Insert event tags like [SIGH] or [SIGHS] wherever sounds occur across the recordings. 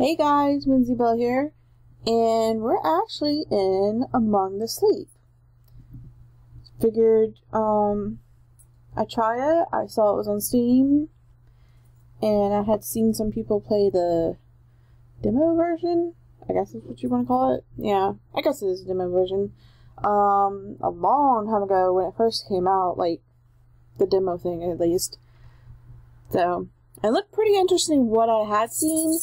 Hey guys, Mimsy Bell here, and we're actually in Among the Sleep. Figured, um, I try it. I saw it was on Steam, and I had seen some people play the demo version. I guess that's what you want to call it. Yeah, I guess it is a demo version. Um, a long time ago when it first came out, like the demo thing at least. So it looked pretty interesting what I had seen.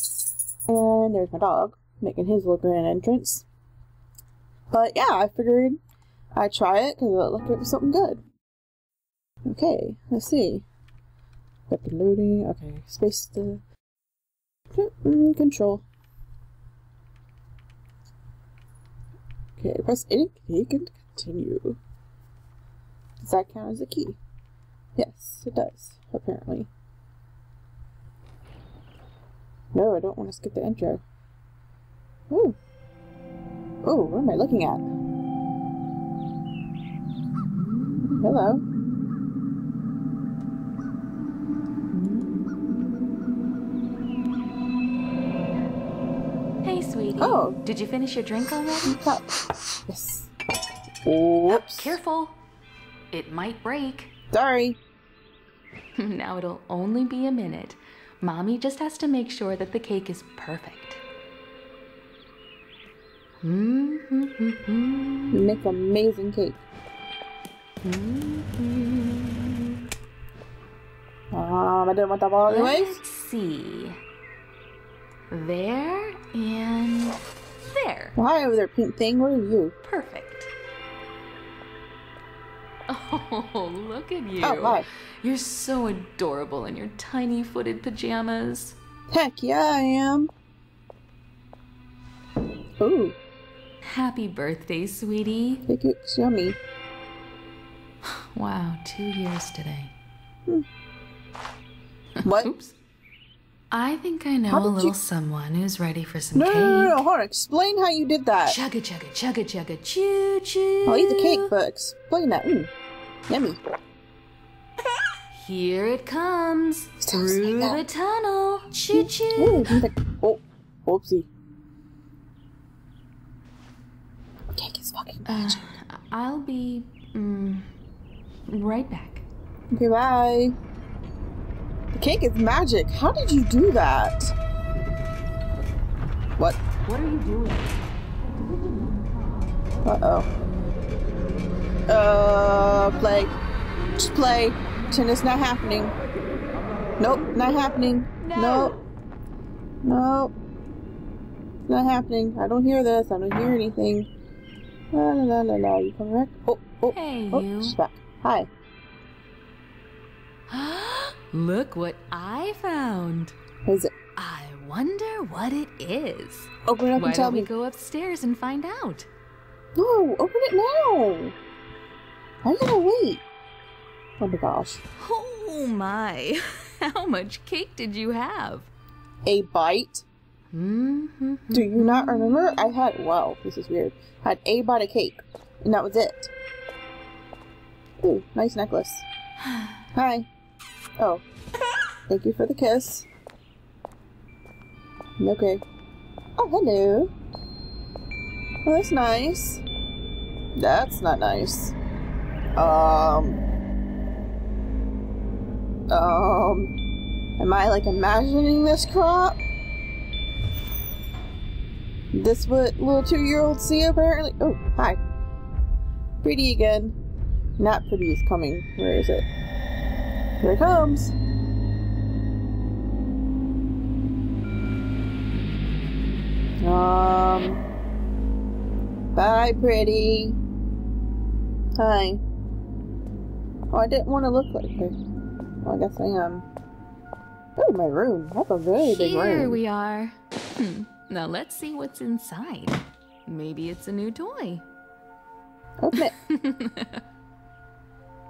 And there's my dog making his little grand entrance. But yeah, I figured I'd try it because it looked like it was something good. Okay, let's see. Got the loading. Okay, space to mm, control. Okay, press any key and continue. Does that count as a key? Yes, it does, apparently. No, I don't want to skip the intro. Ooh. Ooh, what am I looking at? Hello. Hey, sweetie. Oh. Did you finish your drink already? Cup. Yes. Oops. Careful. It might break. Sorry. [LAUGHS] now it'll only be a minute. Mommy just has to make sure that the cake is perfect. Mm-hmm. You make amazing cake. Um, I didn't want that ball anyways. Let's see. There and there. Why over there, pink thing? What are you? Perfect. Oh, [LAUGHS] look at you. Oh, hi. You're so adorable in your tiny footed pajamas. Heck yeah, I am. Ooh, Happy birthday, sweetie. looks yummy. Wow, two years today. What? Oops. I think I know a little you- someone who's ready for some No, cake. no, no, no, hold on. Explain how you did that. Chugga chugga chugga chugga choo choo. I'll eat the cake, but explain that. Mm, yummy. Here it comes Sounds through like the tunnel. Choo choo. Ooh, it smells like- oh, oopsie. Cake is fucking Uh, magic. I'll be mm, right back. Okay, bye. The cake is magic. How did you do that? What? What are you doing? Uh oh. Uh, play. Just play. Pretend it's not happening. Nope, not happening. Nope. Nope. It's not happening. I don't hear this. I don't hear anything. La la la la la. You come back? Oh, oh, Hey, oh, you. she's back. Hi. [GASPS] Look what I found. What is it? I wonder what it is. Open it up Why and tell don't we me. go upstairs and find out? No, open it now. I gotta wait. Oh my gosh. Oh my! [LAUGHS] How much cake did you have? A bite? Mm-hmm. Do you not remember? I had, wow, this is weird. I had a bite of cake, and that was it. Ooh, nice necklace. [SIGHS] Hi. Oh, thank you for the kiss. Okay. Oh, hello. Oh, that's nice. That's not nice. Um. Um. Am I like imagining this crop? This what little two-year-olds see apparently. Oh, hi. Pretty again. Not pretty is coming. Where is it? Here it comes. Um. Bye, pretty. Hi. Oh, I didn't want to look like her. Well, I guess I am. Oh, my room. That's a very big room. Here we are. Hmm. Now let's see what's inside. Maybe it's a new toy. Open it. [LAUGHS]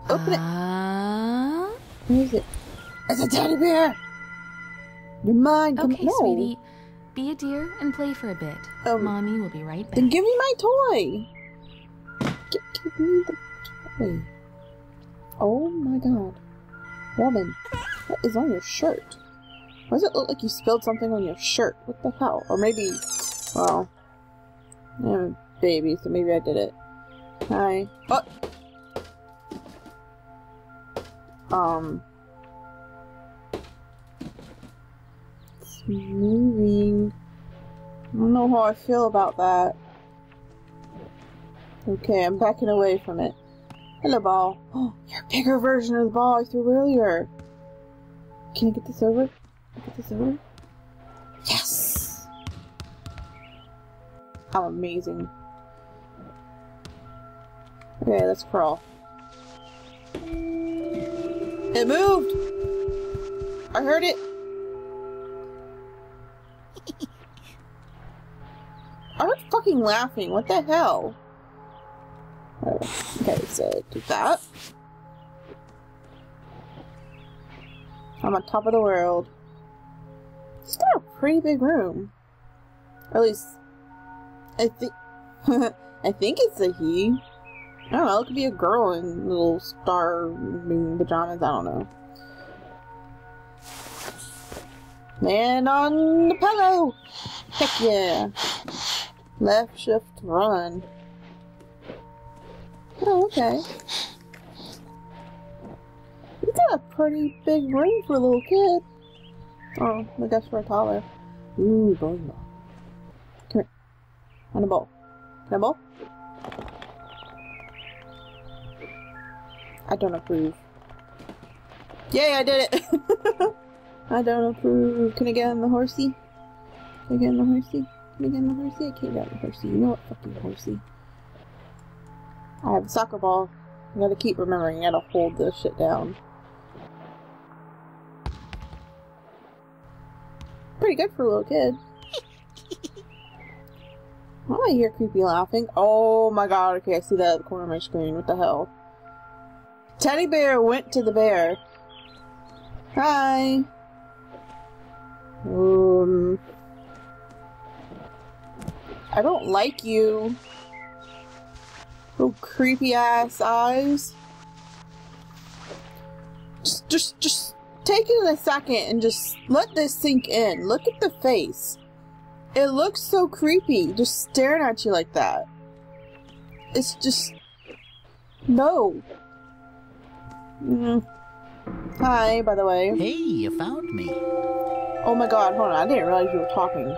Open it. Ah. Is it? It's a teddy bear! You're mine. Come okay, no. sweetie. Be a dear and play for a bit. Um, Mommy will be right back. Then give me my toy! Gi- give me the toy. Oh my god. Woman, what is on your shirt? Why does it look like you spilled something on your shirt? What the hell? Or maybe, well, I'm a baby, so maybe I did it. Hi. Oh! Um. It's moving. I don't know how I feel about that. Okay, I'm backing away from it. Hello, ball. Oh, you're a bigger version of the ball I threw earlier. Can I get this over? Get this over? Yes! How amazing. Okay, let's crawl. It moved! I heard it! [LAUGHS] I heard fucking laughing, what the hell? So do that. I'm on top of the world. It's got a pretty big room. At least, I think, [LAUGHS] I think it's a he. I don't know, it could be a girl in little star moon pajamas, I don't know. And on the pillow! Heck yeah! Left shift run. Oh, okay. You got a pretty big room for a little kid. Oh, I guess for a toddler. Ooh, bowling ball. Come here. On a ball. Can I ball? I don't approve. Yay, I did it! [LAUGHS] I don't approve. Can I get on the horsey? Can I get on the horsey? Can I get on the horsey? I can't get on the horsey. You know what? Fucking horsey. I have a soccer ball. I gotta keep remembering I gotta hold this shit down. Pretty good for a little kid. [LAUGHS] I hear creepy laughing? Oh my god, okay, I see that at the corner of my screen. What the hell? Teddy bear went to the bear. Hi. Um. I don't like you. Little creepy ass eyes. Just, just, just take it in a second and just let this sink in. Look at the face. It looks so creepy, just staring at you like that. It's just. No. Mm. Hi, by the way. Hey, you found me. Oh my god, hold on. I didn't realize you were talking.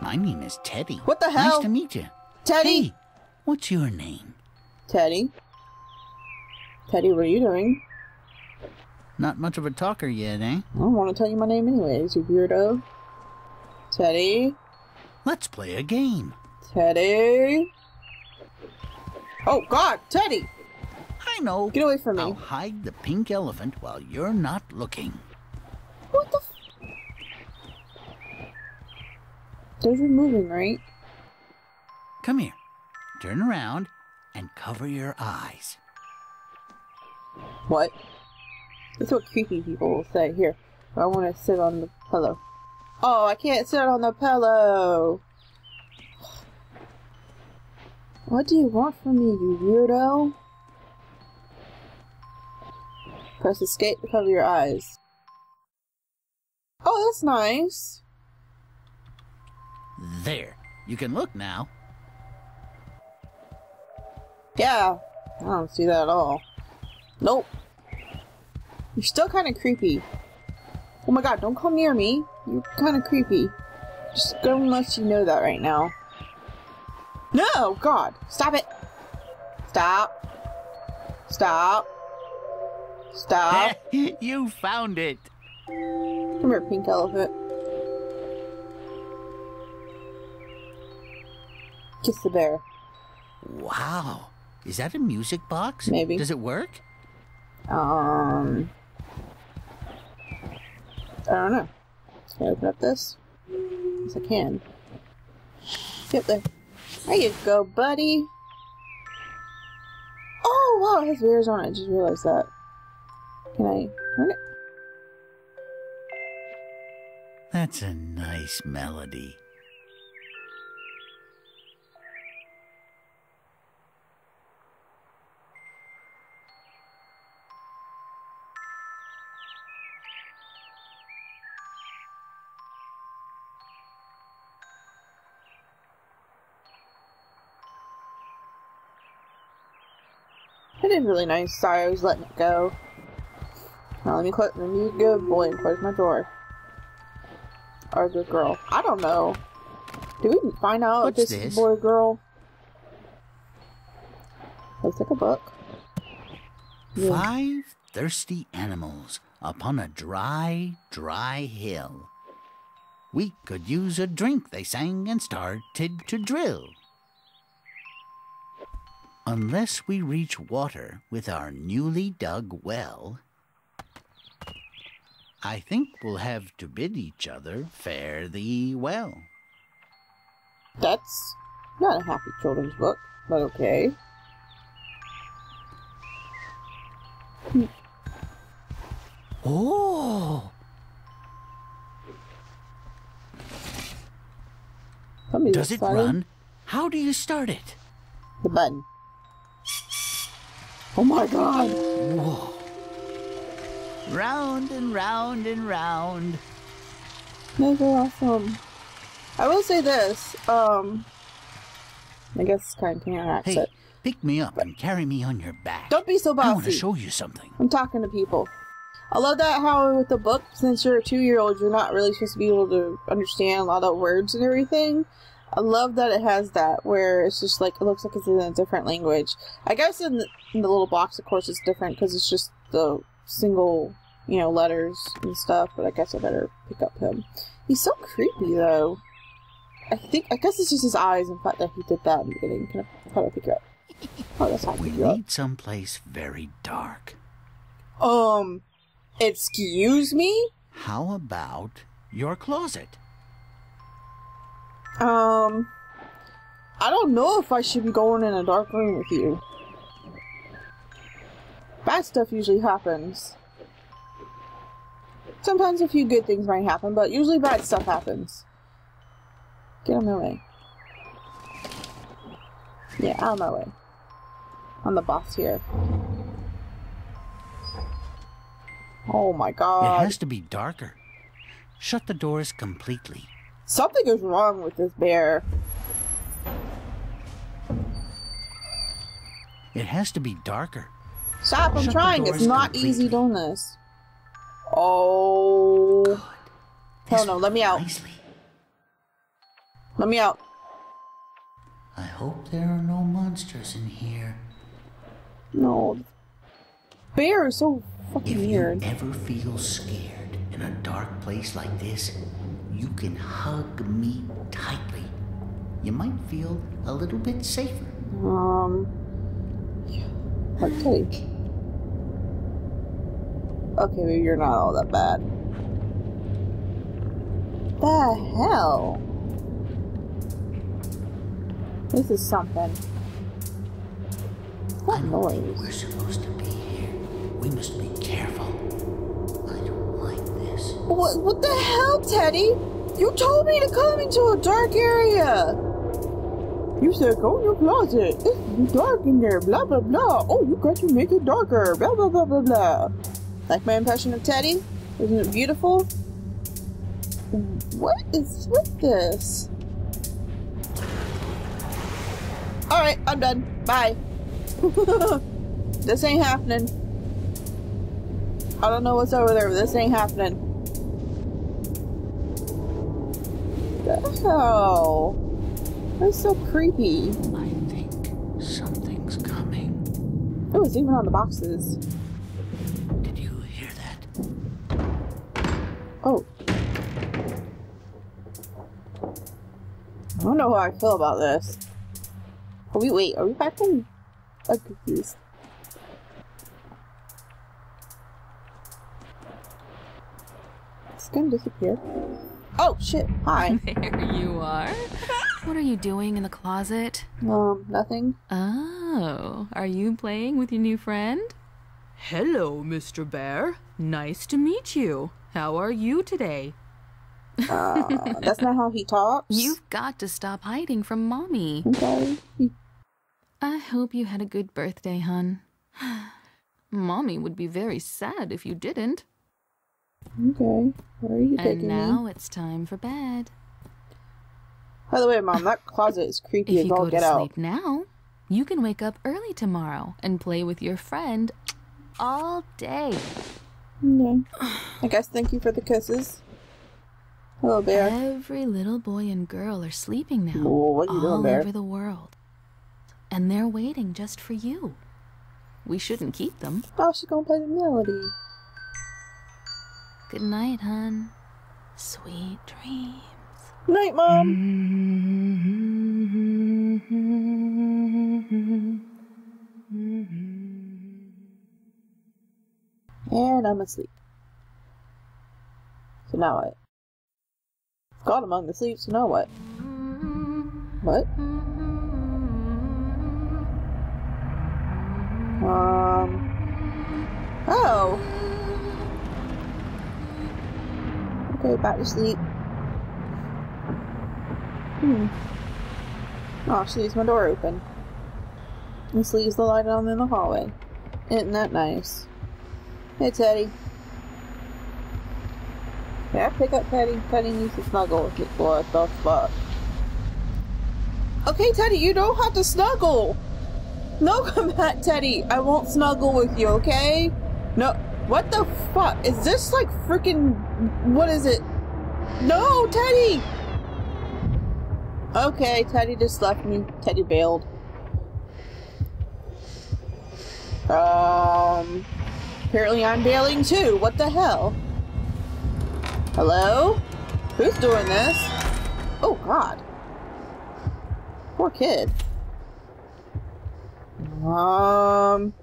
My name is Teddy. What the hell? Nice to meet you. Teddy! Hey, what's your name? Teddy? Teddy, what are you doing? Not much of a talker yet, eh? I don't want to tell you my name anyways, you weirdo. Teddy? Let's play a game. Teddy? Oh god, Teddy! I know. Get away from me. I'll hide the pink elephant while you're not looking. What the f- Those are moving, right? Come here. Turn around and cover your eyes. What? That's what creepy people will say. Here, I want to sit on the pillow. Oh, I can't sit on the pillow! What do you want from me, you weirdo? Press escape to cover your eyes. Oh, that's nice. There. You can look now. Yeah, I don't see that at all. Nope. You're still kind of creepy. Oh my god, don't come near me. You're kind of creepy. Just go let you know that right now. No! God! Stop it! Stop! Stop! Stop! [LAUGHS] you found it. Come here, pink elephant. Kiss the bear. Wow. Is that a music box? Maybe. Does it work? Um. I don't know. Can I open up this? Yes, I can. Get there. There you go, buddy. Oh, wow, it has mirrors on it. I just realized that. Can I turn it? That's a nice melody. It is really nice. Sorry, I was letting it go. Now let me close. Let me be good boy and close my door. Or good girl. I don't know. Do we find out What's if this, this? is boy or girl? Looks like a book. Yeah. Five thirsty animals upon a dry, dry hill. We could use a drink, they sang, and started to drill. Unless we reach water with our newly dug well, I think we'll have to bid each other fare thee well. That's not a happy children's book, but okay. Oh, does it run? How do you start it? The button. Oh my god! Whoa. Round and round and round. Those are awesome. I will say this, um... I guess it's kind of counteracts Hey, it. pick me up and carry me on your back. Don't be so bossy. I want to show you something. I'm talking to people. I love that how with the book, since you're a two-year-old, you're not really supposed to be able to understand a lot of words and everything. I love that it has that, where it's just like, it looks like it's in a different language. I guess in the, in the little box, of course, it's different because it's just the single, you know, letters and stuff, but I guess I better pick up him. He's so creepy, though. I think, I guess it's just his eyes and the fact that he did that in the beginning. Can I, how do I pick you up? Oh, that's how I We pick you up. need someplace very dark. Um, excuse me? How about your closet? Um, I don't know if I should be going in a dark room with you. Bad stuff usually happens. Sometimes a few good things might happen, but usually bad stuff happens. Get out of my way. Yeah, out of my way. I'm the boss here. Oh my god. It has to be darker. Shut the doors completely. Something is wrong with this bear. It has to be darker. Stop, I'm Shut trying. It's not easy doing this. Oh. Hell no, let me out. Nicely. Let me out. I hope there are no monsters in here. No. Bear is so fucking If weird. you ever feel scared in a dark place like this, you can hug me tightly. You might feel a little bit safer. Um. Okay. Okay, maybe you're not all that bad. The hell? This is something. What noise? we're supposed to be here. We must be careful. I don't like this. What, what the hell, Teddy? You told me to come into a dark area. You said go in your closet. It's dark in there. Blah blah blah. Oh, you got to make it darker. Blah blah blah blah blah. Like my impression of Teddy? Isn't it beautiful? What is with this? All right, I'm done. Bye. [LAUGHS] this ain't happening. I don't know what's over there, but this ain't happening. Hell? That's so creepy. I think something's coming. Oh, it's even on the boxes. Did you hear that? Oh. I don't know how I feel about this. Are we wait? Are we back in? I'm confused. It's gonna disappear. Oh shit! Hi. [LAUGHS] There you are. [LAUGHS] What are you doing in the closet? um, nothing. Oh, are you playing with your new friend? Hello, Mr. Bear. Nice to meet you. How are you today? Uh, [LAUGHS] that's not how he talks. You've got to stop hiding from Mommy. Okay. I hope you had a good birthday, hun. [SIGHS] Mommy would be very sad if you didn't. Okay. Where are you taking And now it's time for bed. By the way, Mom, that closet is creepy If as you go get to out. sleep now, You can wake up early tomorrow and play with your friend all day. Okay. I guess thank you for the kisses. Hello, bear. Every little boy and girl are sleeping now. Whoa, what you doing, all Bear? over the world. And they're waiting just for you. We shouldn't keep them. Oh, she's gonna play the melody. Good night, hun. Sweet dreams. Night, mom. And I'm asleep. So now what? God among the sleep, so now what? What? Um. Oh! Okay, back to sleep. Hmm. Oh, she leaves my door open. And she leaves the light on in the hallway. Isn't that nice? Hey, Teddy. Can I pick up Teddy? Teddy needs to snuggle with me. What the fuck? Okay, Teddy, you don't have to snuggle! No, come back, Teddy! I won't snuggle with you, okay? No. What the fuck? Is this like freaking. What is it? No, Teddy! Okay, Teddy just left me. Teddy bailed. Um. Apparently I'm bailing too. What the hell? Hello? Who's doing this? Oh, God. Poor kid. Um.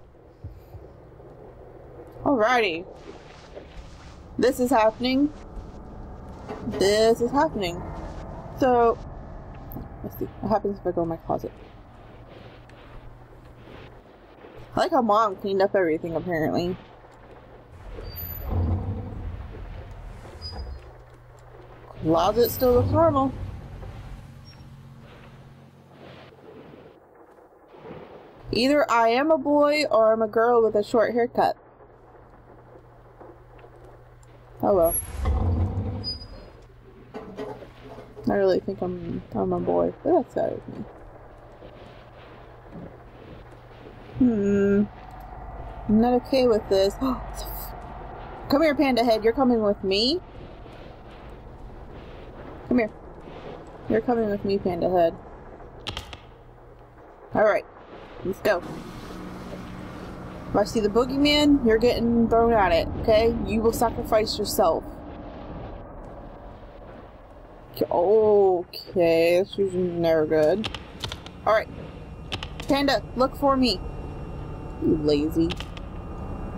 Alrighty. This is happening. This is happening. So, let's see. What happens if I go in my closet? I like how mom cleaned up everything, apparently. Closet still looks normal. Either I am a boy or I'm a girl with a short haircut. Oh well. I really think I'm I'm a boy, but that's fine with me. Hmm. I'm not okay with this. [GASPS] Come here, Panda Head. You're coming with me. Come here. You're coming with me, Panda Head. Alright. Let's go. If I see the boogeyman, you're getting thrown at it, okay? You will sacrifice yourself. Okay, this is never good. Alright. Panda, look for me. You lazy.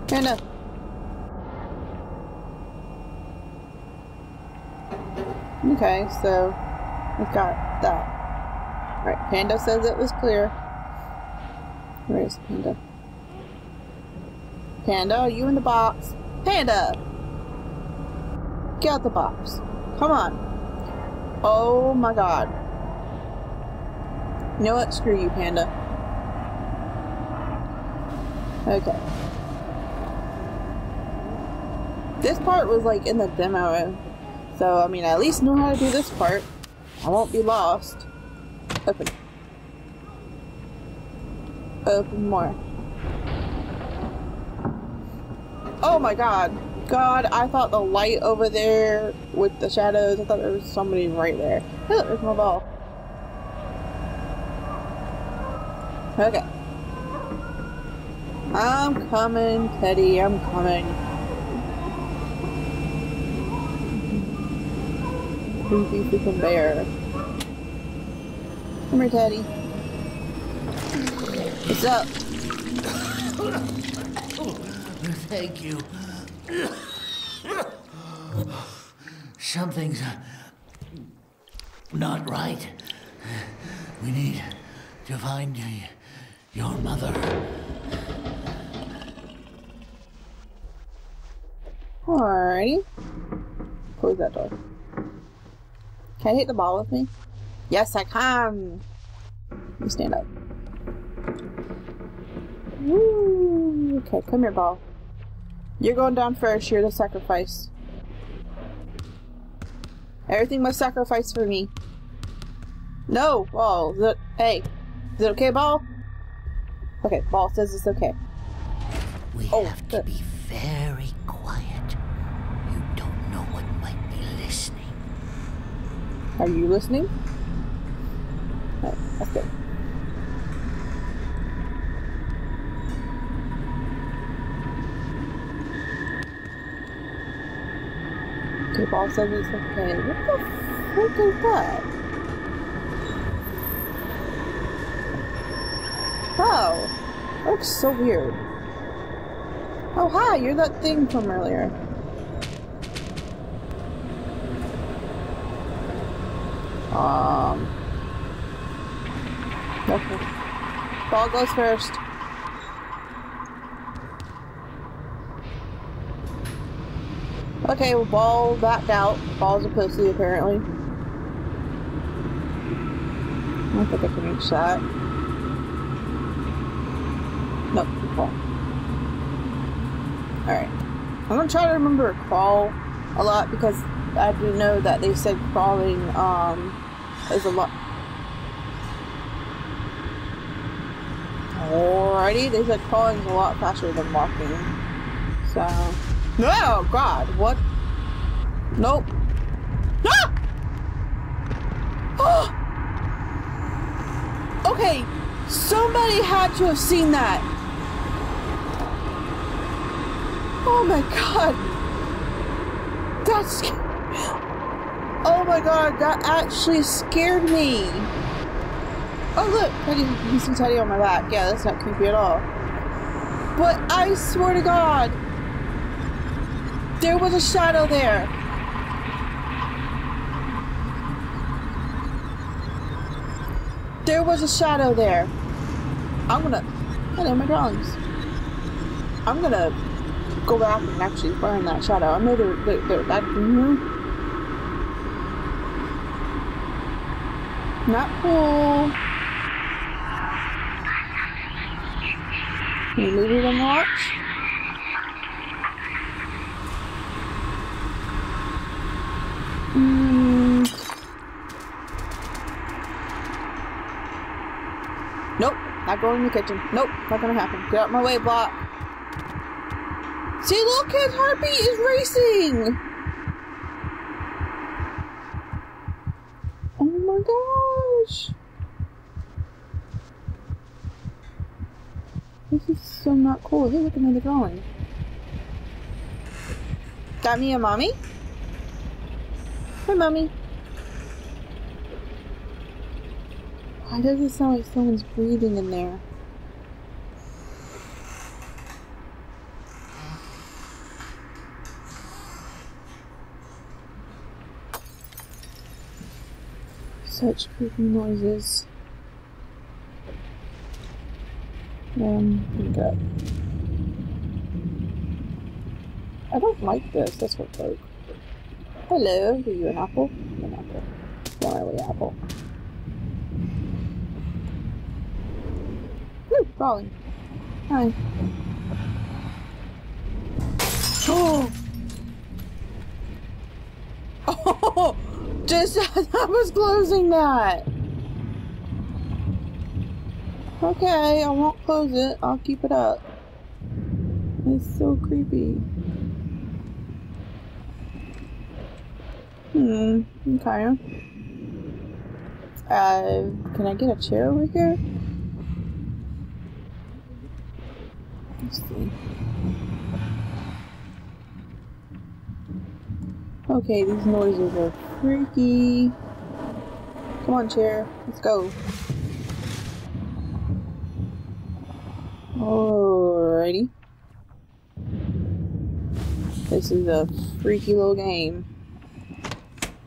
Panda. Okay, so we've got that. Alright, Panda says it was clear. Where is Panda? Panda, you in the box? Panda! Get out the box. Come on. Oh my god. You know what? Screw you, Panda. Okay. This part was like in the demo, so I mean, I at least know how to do this part. I won't be lost. Open. Open more. Oh my god. God, I thought the light over there with the shadows, I thought there was somebody right there. Oh, there's my ball. Okay. I'm coming, Teddy, I'm coming. Creepy freaking bear. Come here, Teddy. What's up? Thank you. Something's not right. We need to find your mother. Alrighty. Close that door. Can I hit the ball with me? Yes, I can. You stand up. Woo. Okay, come here, ball. You're going down first. You're the sacrifice. Everything must sacrifice for me. No, ball. Is it, hey, is it okay, ball? Okay, ball says it's okay. We Oh, have to good. be very quiet. You don't know what might be listening. Are you listening? No, that's good. Ball says it's okay. What the frick is that? Oh, that looks so weird. Oh, hi, you're that thing from earlier. Um. Okay. Ball goes first. Okay, well, ball backed out. Ball's a pussy, apparently. I don't think I can reach that. Nope, ball. Alright. I'm gonna try to remember crawl a lot because I do know that they said crawling um is a lot. Alrighty, they said crawling is a lot faster than walking. So, no, oh, God, what? Nope. Ah! Oh! Okay, somebody had to have seen that. Oh my God. That's. Oh my god, that actually scared me. Oh look, Teddy, you see Teddy on my back. Yeah, that's not creepy at all. But I swear to God, there was a shadow there. There was a shadow there. I'm gonna. Know my drawings. I'm gonna go back and actually find that shadow. I know there, there that. mhm. Not cool. Can you move it and watch? Mm. Nope, not going in the kitchen. Nope, not gonna happen. Get out of my way, block. See, look, his heartbeat is racing. Oh my gosh. This is so not cool. Hey, look at another drawing. Got me a mommy? Hi, mommy. Why does it sound like someone's breathing in there? Such creepy noises. Um, pick. I don't like this. That's what broke. Hello, are you an apple? An apple. Really apple. Crawling. Hi. Oh! [LAUGHS] Oh! Just [LAUGHS] I was closing that! Okay, I won't close it. I'll keep it up. It's so creepy. Hmm, okay. Uh, can I get a chair over here? Okay, these noises are freaky. Come on, chair. Let's go. Alrighty. This is a freaky little game.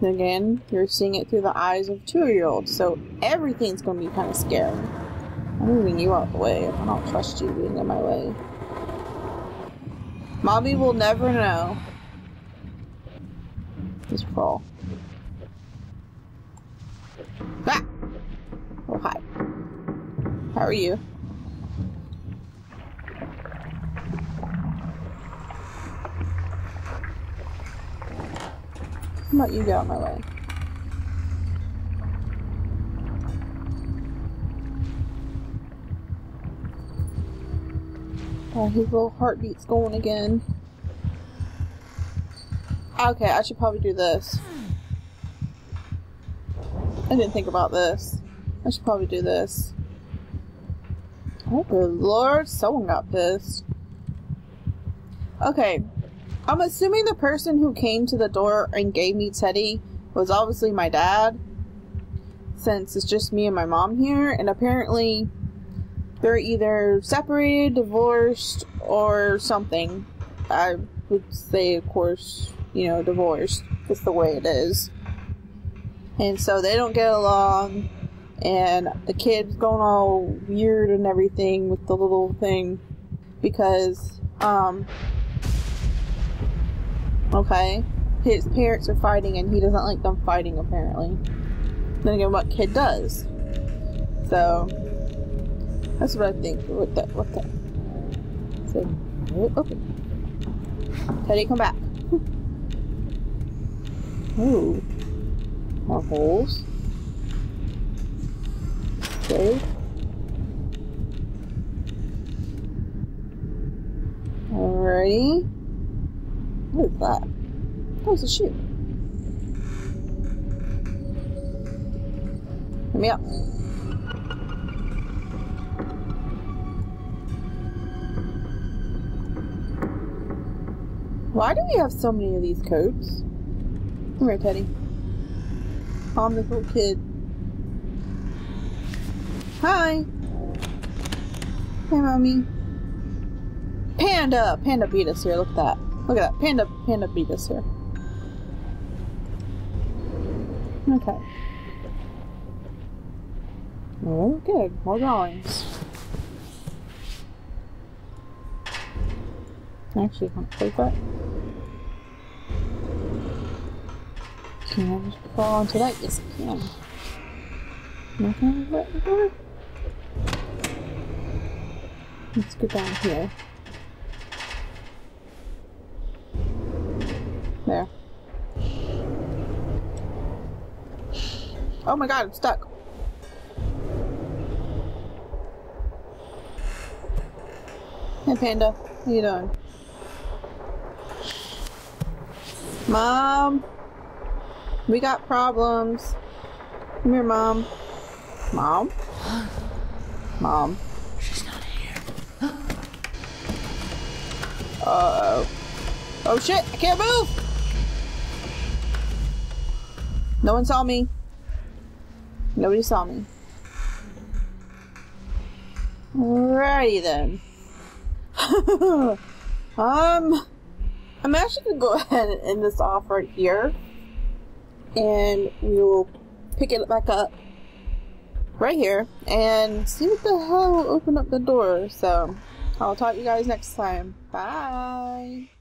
Again, you're seeing it through the eyes of two-year-olds, so everything's gonna be kind of scary. I'm moving you out of the way. I don't trust you being in my way. Mommy will never know. Just crawl. Ah! Oh, hi. How are you? How about you get out my way? Oh, his little heartbeat's going again. Okay, I should probably do this. I didn't think about this. I should probably do this. Oh, good lord, someone got pissed. Okay, I'm assuming the person who came to the door and gave me Teddy was obviously my dad, since it's just me and my mom here, and apparently they're either separated, divorced, or something. I would say, of course, you know, divorced. It's the way it is. And so they don't get along, and the kid's going all weird and everything with the little thing because, um, okay, his parents are fighting and he doesn't like them fighting apparently. Then again, what kid does? So, that's what I think. What that. What that? Say, oh, open. Teddy, come back. [LAUGHS] Ooh. More holes. Okay. Alrighty. What is that? That was a shoe. Let me. Why do we have so many of these coats? Come here, Teddy. Calm this little kid. Hi. Hey, mommy. Panda! Panda beat us here. Look at that. Look at that. Panda, Panda beat us here. Okay. Oh, good. More drawings. Actually, can I play that? Can I just fall onto that? Yes, I can. Not gonna Let's go down here. There. Oh my god, I'm stuck. Hey Panda, how you doing? Mom, we got problems. Come here, Mom. Mom? Mom. She's not here. Uh-oh. Oh shit, I can't move! No one saw me. Nobody saw me. Alrighty then. [LAUGHS] um, I'm actually gonna go [LAUGHS] ahead and end this off right here. And we will pick it back up right here and see what the hell will open up the door. So, I'll talk to you guys next time. Bye!